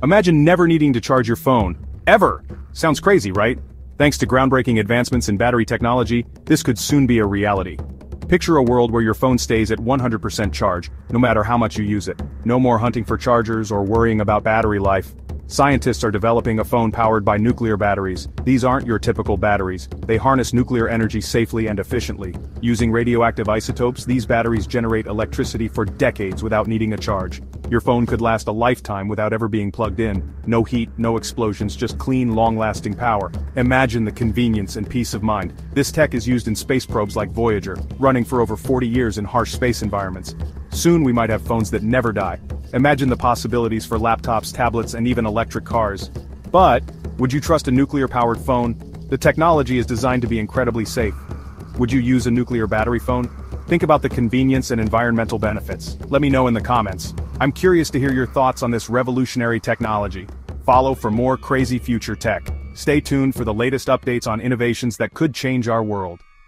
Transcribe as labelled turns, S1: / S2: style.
S1: Imagine never needing to charge your phone. Ever! Sounds crazy, right? Thanks to groundbreaking advancements in battery technology, this could soon be a reality. Picture a world where your phone stays at 100% charge, no matter how much you use it. No more hunting for chargers or worrying about battery life. Scientists are developing a phone powered by nuclear batteries. These aren't your typical batteries. They harness nuclear energy safely and efficiently. Using radioactive isotopes, these batteries generate electricity for decades without needing a charge. Your phone could last a lifetime without ever being plugged in. No heat, no explosions, just clean, long-lasting power. Imagine the convenience and peace of mind. This tech is used in space probes like Voyager, running for over 40 years in harsh space environments. Soon we might have phones that never die. Imagine the possibilities for laptops, tablets, and even electric cars. But, would you trust a nuclear-powered phone? The technology is designed to be incredibly safe. Would you use a nuclear battery phone? Think about the convenience and environmental benefits. Let me know in the comments. I'm curious to hear your thoughts on this revolutionary technology. Follow for more crazy future tech. Stay tuned for the latest updates on innovations that could change our world.